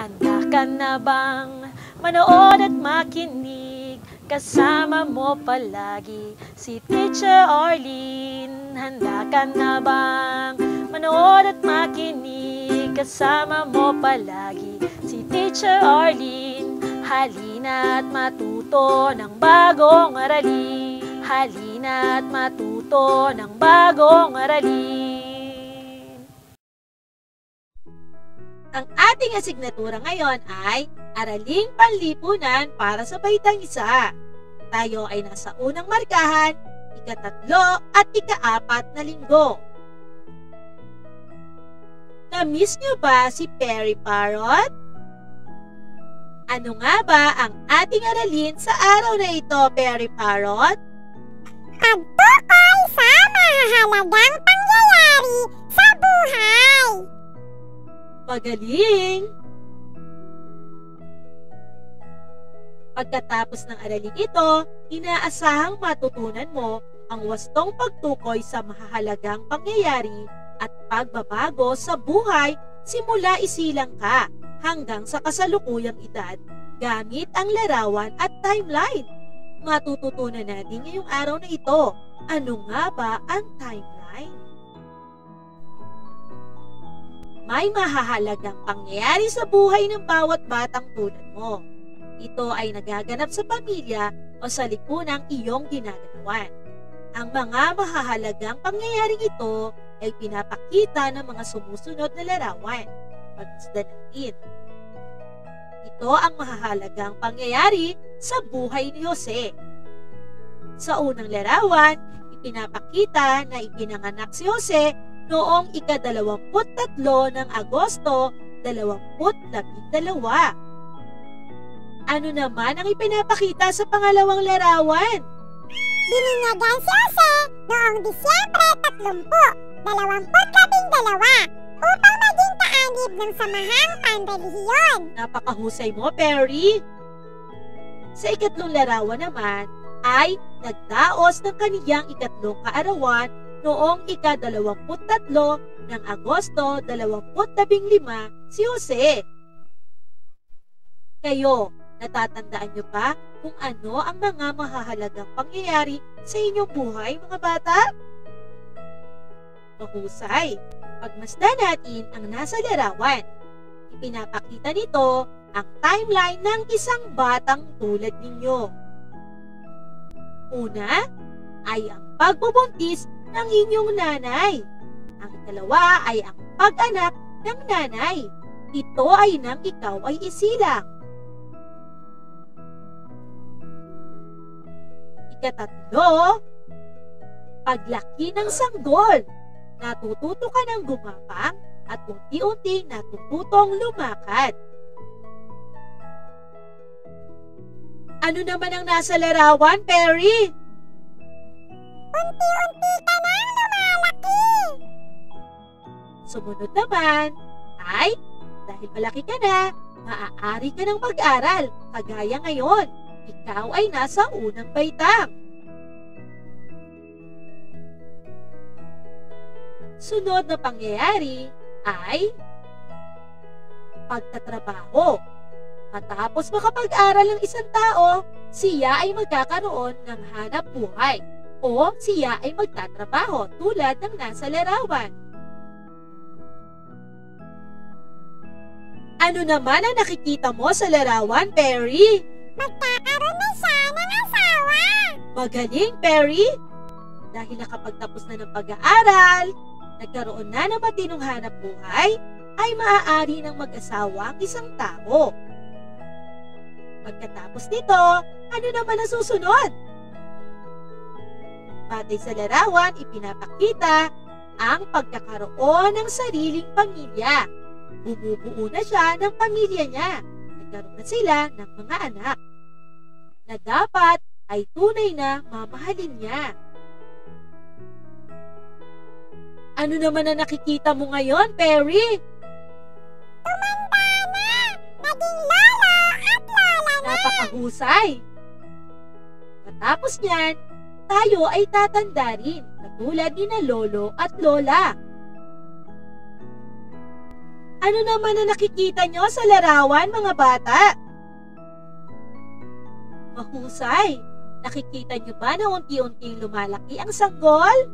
Handa ka na bang manood at makinig? Kasama mo palagi si Teacher Arlene. Handa ka na bang manood at makinig? Kasama mo palagi si Teacher Arlene. Halina at matuto ng bagong aralin. Halina at matuto ng bagong aralin. Ang ating asignatura ngayon ay Araling Panlipunan para sa Baitang Isa. Tayo ay nasa unang markahan, ikatatlo at ikaapat na linggo. Na-miss niyo ba si Perry Parrot? Ano nga ba ang ating aralin sa araw na ito, Perry Parrot? Pagtukoy sa mahahalagang pangyayari sa buhay. Magaling! Pagkatapos ng aralin ito, inaasahang matutunan mo ang wastong pagtukoy sa mahahalagang pangyayari at pagbabago sa buhay simula isilang ka hanggang sa kasalukuyang edad gamit ang larawan at timeline. Matututunan natin ngayong araw na ito. Ano nga ba ang timeline? May mahahalagang pangyayari sa buhay ng bawat batang tulad mo. Ito ay nagaganap sa pamilya o sa lipunang iyong ginaganawan. Ang mga mahahalagang pangyayaring ito ay pinapakita ng mga sumusunod na larawan. Pagmasdan natin. Ito ang mahahalagang pangyayari sa buhay ni Jose. Sa unang larawan, ipinapakita na ipinanganak si Jose noong ika-23 ng Agosto 2012. Ano naman ang ipinapakita sa pangalawang larawan? Bininyagan si Jose noong Disyembre 30, 2012 upang maging kaanib ng samahang panrelihiyon. Napakahusay mo, Perry! Sa ikatlong larawan naman, ay nagdaos ng kaniyang ikatlong kaarawan noong ika-23 ng Agosto 2015 si Jose. Kayo, natatandaan niyo pa kung ano ang mga mahahalagang pangyayari sa inyong buhay, mga bata? Mahusay! Pagmasdan natin ang nasa larawan. Ipinapakita nito ang timeline ng isang batang tulad ninyo. Una ay ang pagbubuntis ng inyong nanay. Ang ikalawa ay ang pag-anak ng nanay. Ito ay nang ikaw ay isilang. Ikatatlo, paglaki ng sanggol. Natututo ka ng gumapang at unti-unti natututong lumakad. Ano naman ang nasa larawan, Perry? Unti-unti ka Sumunod naman ay, dahil malaki ka na, maaari ka ng mag-aral, kagaya ngayon. Ikaw ay nasa unang baitang. Sunod na pangyayari ay pagtatrabaho. Matapos makapag-aral ng isang tao, siya ay magkakaroon ng hanap buhay o siya ay magtatrabaho tulad ng nasa larawan. Ano naman ang nakikita mo sa larawan, Perry? Magkakaroon na siya ng asawa. Magaling, Perry! Dahil nakapagtapos na ng pag-aaral, nagkaroon na ng matinong hanap buhay, ay maaari ng mag-asawa ang isang tao. Pagkatapos nito, ano naman ang susunod? Batay sa larawan, ipinapakita ang pagkakaroon ng sariling pamilya. Bumubuo na siya ng pamilya niya. Nagkaroon na sila ng mga anak na dapat ay tunay na mamahalin niya. Ano naman ang nakikita mo ngayon, Perry? Tumanda na. Naging lolo at lola na. Napakahusay! Matapos niyan, tayo ay tatanda rin, katulad ni na lolo at lola. Ano naman na nakikita nyo sa larawan, mga bata? Mahusay. Nakikita nyo ba na unti-unting lumalaki ang sanggol?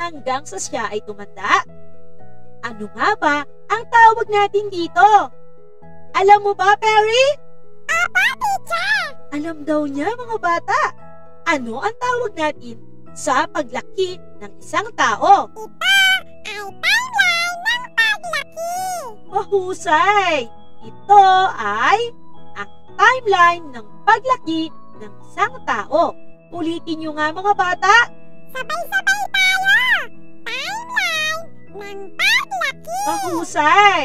Hanggang sa siya ay tumanda? Ano nga ba ang tawag natin dito? Alam mo ba, Perry? Opo, teacher. Alam daw niya, mga bata. Ano ang tawag natin sa paglaki ng isang tao? Ay ng paglaki. Mahusay! Ito ay ang timeline ng paglaki ng isang tao. Ulitin nyo nga mga bata. Sabay-sabay tayo. Timeline ng paglaki. Mahusay!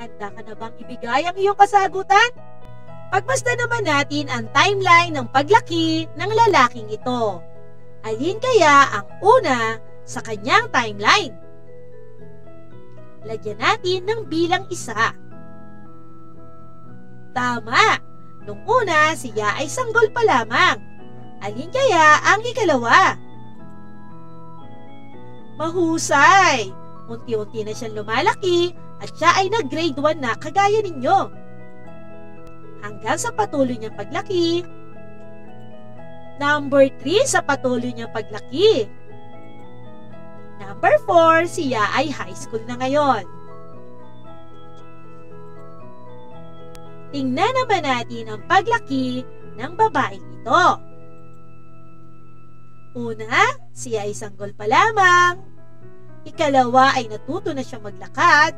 Handa ka na bang ibigay ang iyong kasagutan? Pagmasdan naman natin ang timeline ng paglaki ng lalaking ito. Alin kaya ang una sa kanyang timeline? Lagyan natin ng bilang isa. Tama! Nung una, siya ay sanggol pa lamang. Alin kaya ang ikalawa? Mahusay! Unti-unti na siyang lumalaki at siya ay nag-grade 1 na kagaya ninyo. Hanggang sa patuloy niyang paglaki. Number 3 sa patuloy niyang paglaki. Number 4, siya ay high school na ngayon. Tingnan naman natin ang paglaki ng babaeng ito. Una, siya ay sanggol pa lamang. Ikalawa ay natuto na siya maglakad.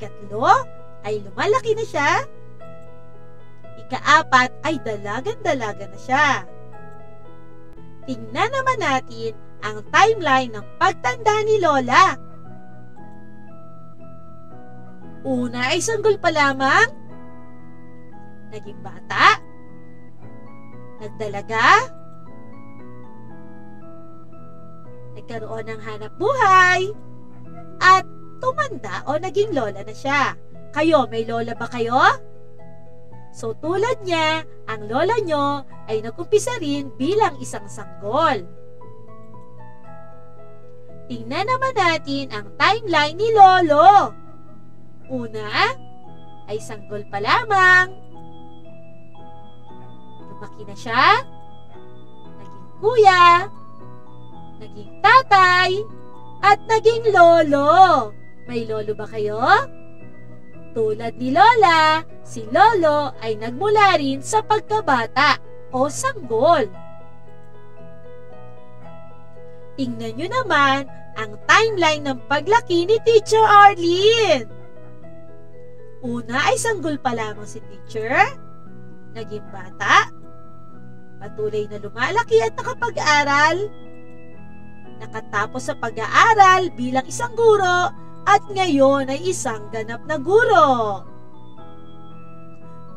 Ikatlo ay lumalaki na siya. Ikaapat ay dalagan-dalaga na siya. Tingnan naman natin ang timeline ng pagtanda ni Lola. Una ay sanggol pa lamang. Naging bata. Nagdalaga. Nagkaroon ng hanap buhay. At tumanda o naging lola na siya. Kayo, may lola ba kayo? So tulad niya, ang lola nyo ay nagumpisa rin bilang isang sanggol. Tingnan naman natin ang timeline ni Lolo. Una, ay sanggol pa lamang. Lumaki na siya. Naging kuya. Naging tatay. At naging lolo. May lolo ba kayo? Tulad ni Lola, si Lolo ay nagmula rin sa pagkabata o sanggol. Tingnan nyo naman ang timeline ng paglaki ni Teacher Arlene. Una ay sanggol pa lamang si Teacher, naging bata, patuloy na lumalaki at nakapag-aral, nakatapos sa pag-aaral bilang isang guro at ngayon ay isang ganap na guro.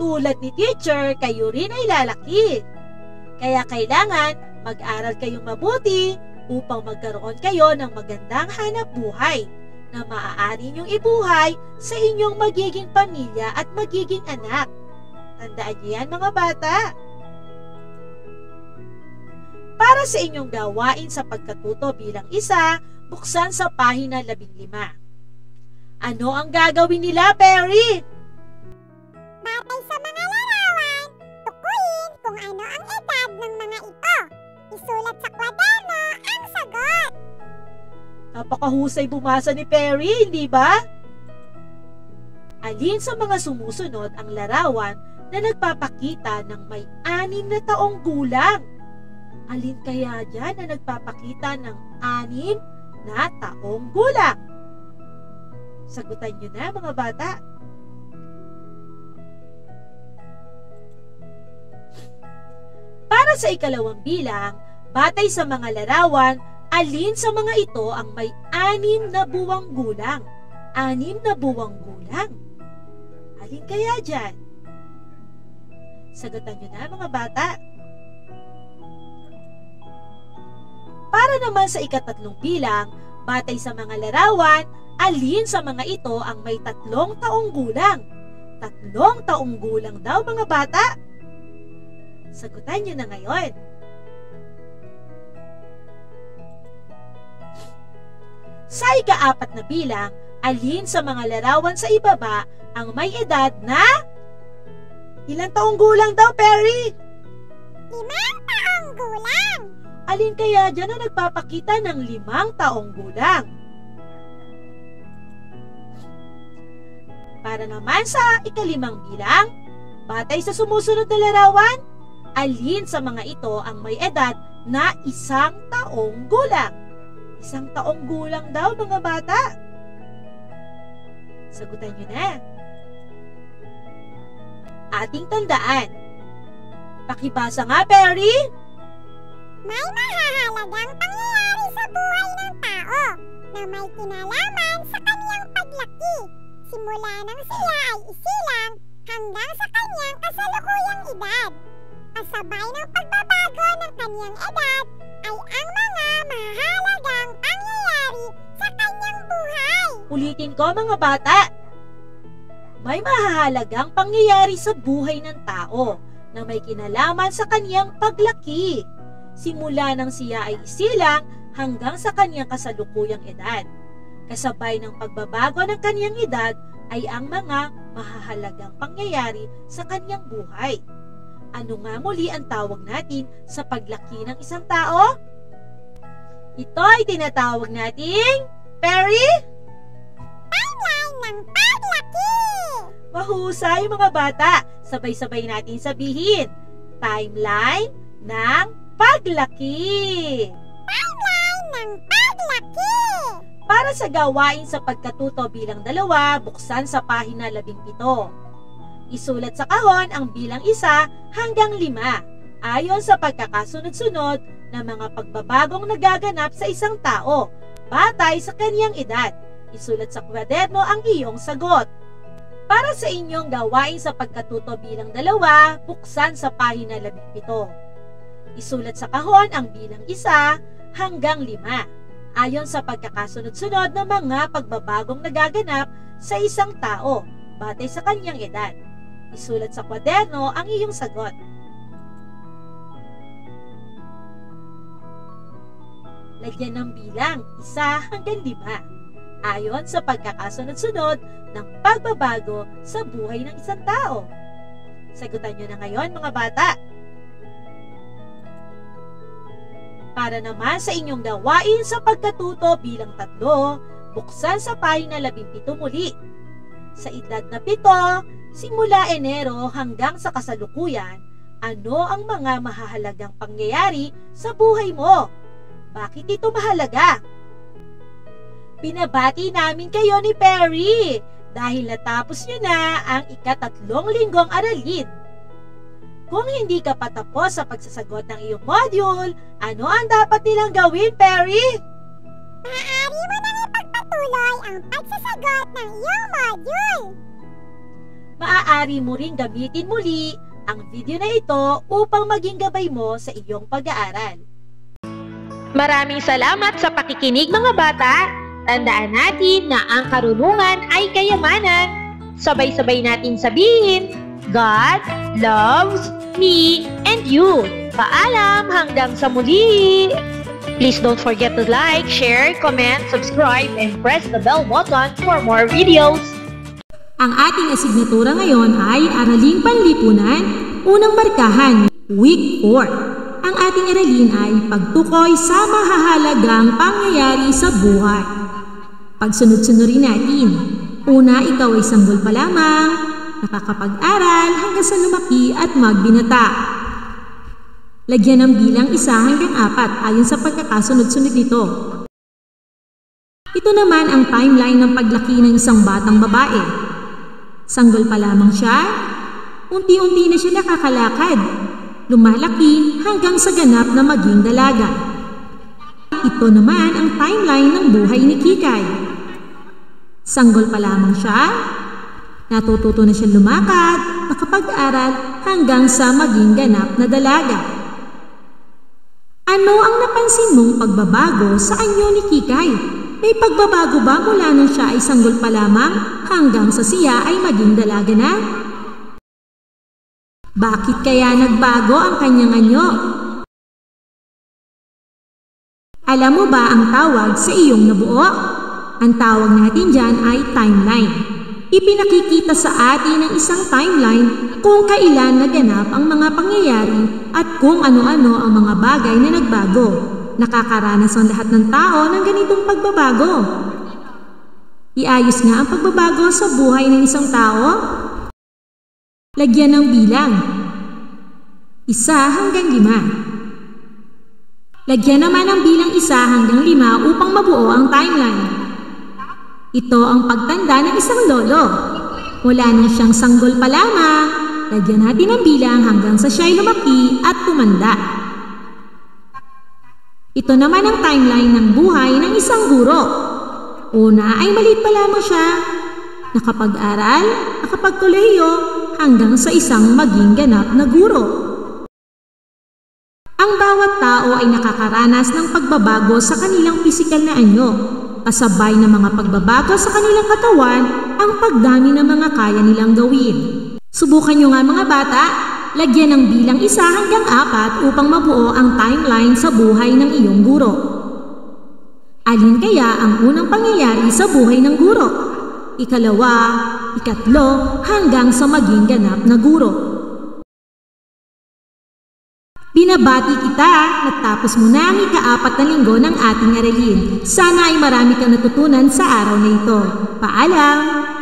Tulad ni teacher, kayo rin ay lalaki. Kaya kailangan mag-aral kayong mabuti upang magkaroon kayo ng magandang hanap buhay na maaari niyong ibuhay sa inyong magiging pamilya at magiging anak. Tandaan niyo yan mga bata. Para sa inyong gawain sa pagkatuto bilang isa, buksan sa pahina 15. Ano ang gagawin nila, Perry? Napakahusay bumasa ni Perry, hindi ba? Alin sa mga sumusunod ang larawan na nagpapakita ng may anim na taong gulang? Alin kaya dyan na nagpapakita ng anim na taong gulang? Sagutan nyo na mga bata. Para sa ikalawang bilang, batay sa mga larawan, alin sa mga ito ang may anim na buwang gulang? Anim na buwang gulang. Alin kaya dyan? Sagutan nyo na mga bata. Para naman sa ikatatlong bilang, batay sa mga larawan, alin sa mga ito ang may tatlong taong gulang? Tatlong taong gulang daw mga bata. Sagutan nyo na ngayon. Sa ikaapat na bilang, Alin sa mga larawan sa ibaba ang may edad na... Ilang taong gulang daw, Perry? Limang taong gulang. Alin kaya dyan na nagpapakita ng limang taong gulang? Para naman sa ikalimang bilang, batay sa sumusunod na larawan, alin sa mga ito ang may edad na isang taong gulang? Isang taong gulang daw mga bata. Sagutan nyo na. Ating tandaan. Pakibasa nga, Perry. May mahahalagang pangyayari sa buhay ng tao na may kinalaman sa kanyang paglaki. Simula nang siya ay isilang hanggang sa kanyang kasalukuyang edad. Kasabay ng pagbabago ng kanyang edad ay ang Ulitin ko mga bata. May mahahalagang pangyayari sa buhay ng tao na may kinalaman sa kaniyang paglaki. Simula nang siya ay isilang hanggang sa kaniyang kasalukuyang edad. Kasabay ng pagbabago ng kaniyang edad ay ang mga mahahalagang pangyayari sa kaniyang buhay. Ano nga muli ang tawag natin sa paglaki ng isang tao? Ito ay tinatawag nating Perry? Mahusay mga bata. Sabay-sabay natin sabihin. Timeline ng paglaki. Timeline ng paglaki! Para sa gawain sa pagkatuto bilang dalawa, buksan sa pahina 17. Isulat sa kahon ang bilang isa hanggang lima ayon sa pagkakasunod-sunod ng mga pagbabagong nagaganap sa isang tao batay sa kanyang edad. Isulat sa kwaderno ang iyong sagot. Para sa inyong gawain sa pagkatuto bilang dalawa, buksan sa pahina 17. Isulat sa kahon ang bilang isa hanggang lima ayon sa pagkakasunod-sunod ng mga pagbabagong nagaganap sa isang tao batay sa kanyang edad. Isulat sa kwaderno ang iyong sagot. Lagyan ng bilang isa hanggang lima ayon sa pagkakasunod-sunod ng pagbabago sa buhay ng isang tao. Sagutan nyo na ngayon mga bata. Para naman sa inyong gawain sa pagkatuto bilang tatlo, buksan sa pahina 17 muli. Sa edad na pito, simula Enero hanggang sa kasalukuyan, ano ang mga mahahalagang pangyayari sa buhay mo? Bakit ito mahalaga? Binabati namin kayo ni Perry dahil natapos nyo na ang ikatatlong linggong aralin. Kung hindi ka patapos sa pagsasagot ng iyong module, ano ang dapat nilang gawin, Perry? Maaari mo nang ipagpatuloy ang pagsasagot ng iyong module. Maaari mo ring gamitin muli ang video na ito upang maging gabay mo sa iyong pag-aaral. Maraming salamat sa pakikinig mga bata! Tandaan natin na ang karunungan ay kayamanan. Sabay-sabay natin sabihin, God loves me and you. Paalam hanggang sa muli! Please don't forget to like, share, comment, subscribe, and press the bell button for more videos. Ang ating asignatura ngayon ay Araling Panlipunan, Unang Markahan, Week 4. Ang ating aralin ay pagtukoy sa mahahalagang pangyayari sa buhay. Pagsunod-sunurin natin. Una, ikaw ay sanggol pa lamang, nakakapag-aral hanggang sa lumaki at magbinata. Lagyan ng bilang isa hanggang apat ayon sa pagkakasunod-sunod nito. Ito naman ang timeline ng paglaki ng isang batang babae. Sanggol pa lamang siya, unti-unti na siya nakakalakad, lumalaki hanggang sa ganap na maging dalaga. Ito naman ang timeline ng buhay ni Kikay. Sanggol pa lamang siya, natututo na siya lumakad, nakapag-aral hanggang sa maging ganap na dalaga. Ano ang napansin mong pagbabago sa anyo ni Kikay? May pagbabago ba mula nung siya ay sanggol pa lamang hanggang sa siya ay maging dalaga na? Bakit kaya nagbago ang kanyang anyo? Alam mo ba ang tawag sa iyong nabuo? Ang tawag natin dyan ay timeline. Ipinakikita sa atin ng isang timeline kung kailan naganap ang mga pangyayari at kung ano-ano ang mga bagay na nagbago. Nakakaranas ang lahat ng tao ng ganitong pagbabago. Iayos nga ang pagbabago sa buhay ng isang tao? Lagyan ng bilang. Isa hanggang lima. Lagyan naman ng bilang isa hanggang lima upang mabuo ang timeline. Ito ang pagtanda ng isang lolo. Wala nang siyang sanggol pa lamang, lagyan natin ng bilang hanggang sa siya'y lumaki at tumanda. Ito naman ang timeline ng buhay ng isang guro. Una ay maliit pa lamang siya. Nakapag-aral, nakapagkolehiyo, hanggang sa isang maging ganap na guro. Ang bawat tao ay nakakaranas ng pagbabago sa kanilang pisikal na anyo kasabay ng mga pagbabago sa kanilang katawan ang pagdami ng mga kaya nilang gawin. Subukan nyo nga mga bata, lagyan ng bilang isa hanggang apat upang mabuo ang timeline sa buhay ng iyong guro. Alin kaya ang unang pangyayari sa buhay ng guro? Ikalawa, ikatlo, hanggang sa maging ganap na guro. Binabati kita, natapos mo na ang ikaapat na linggo ng ating aralin. Sana ay marami kang natutunan sa araw na ito. Paalam!